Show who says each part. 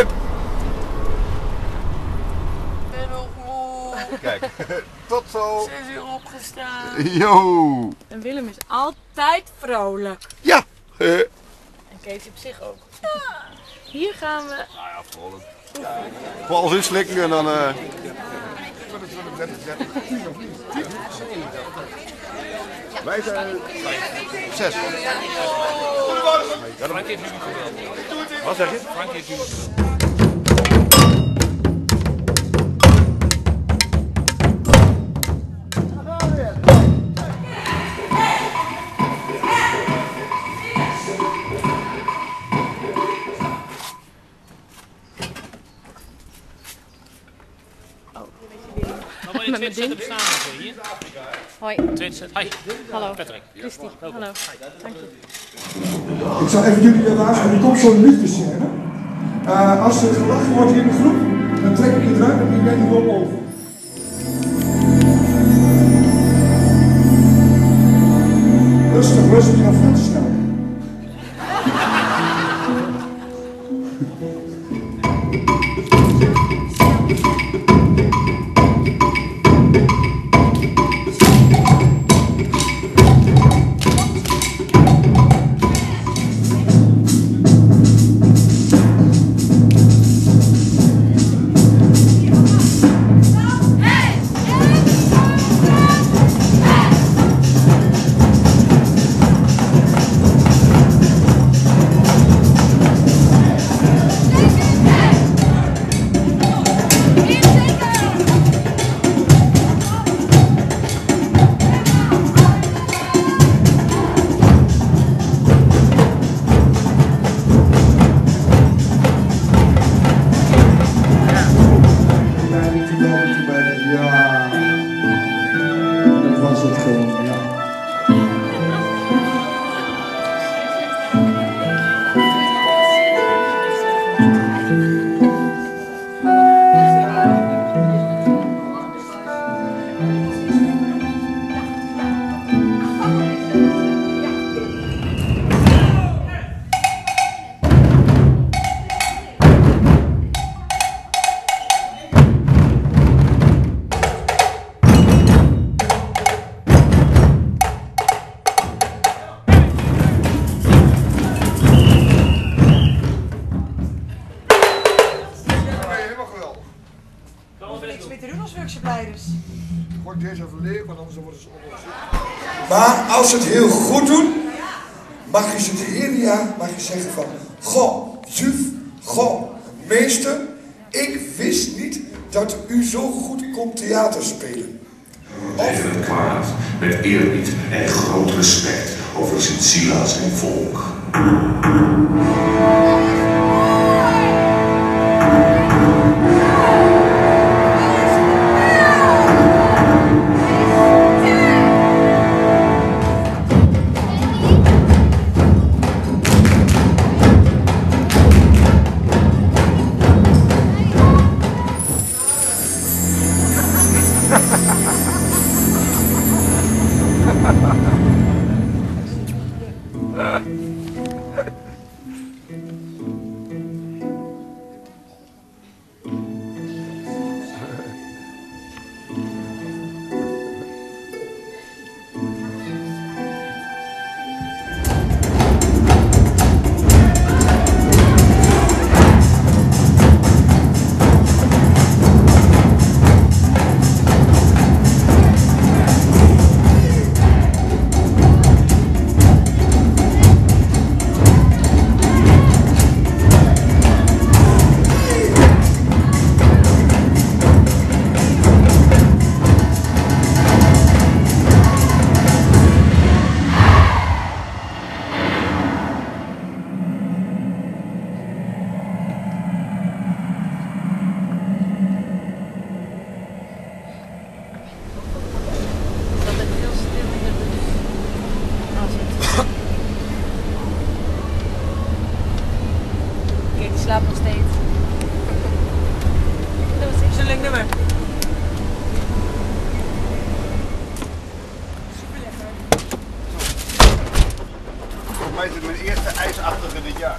Speaker 1: Ik ben nog moe.
Speaker 2: Kijk, tot zo.
Speaker 1: Zes uur opgestaan.
Speaker 2: Yo.
Speaker 1: En Willem is altijd vrolijk.
Speaker 2: Ja.
Speaker 1: En Kees op zich ook. Hier gaan we.
Speaker 2: Nou ja, vrolijk. Gewoon alles inslikken en dan... eh Wij zijn... Zes.
Speaker 3: Frank heeft jullie gebeld.
Speaker 2: Wat zeg je?
Speaker 3: Frank heeft jullie
Speaker 1: mijn ding.
Speaker 3: hier?
Speaker 1: Hoi.
Speaker 3: Hi.
Speaker 1: Hallo.
Speaker 3: Patrick.
Speaker 1: Christy. Hallo. Dank je.
Speaker 4: Ik zou even jullie waarschuwen, er komt zo'n liefdescène. Uh, als er gelachen wordt in de groep, dan trek ik je eruit en dan ben je wel over. Rustig, rustig, ga veel te snel.
Speaker 5: Niks meer te doen als workshopleiders.
Speaker 2: Gooi ik deze even leer, want anders worden ze onderzoek.
Speaker 4: Maar als ze het heel goed doen, mag je ze het hele jaar mag je zeggen van... Goh, juf, goh, meester, ik wist niet dat u zo goed kon theater spelen.
Speaker 6: Tegen het kwaad, met eerbied en groot respect over Sint-Sila zijn volk.
Speaker 1: Slaapt nog steeds. Dat echt een leuk nummer.
Speaker 2: Volgens mij is het mijn eerste ijsachtige dit jaar.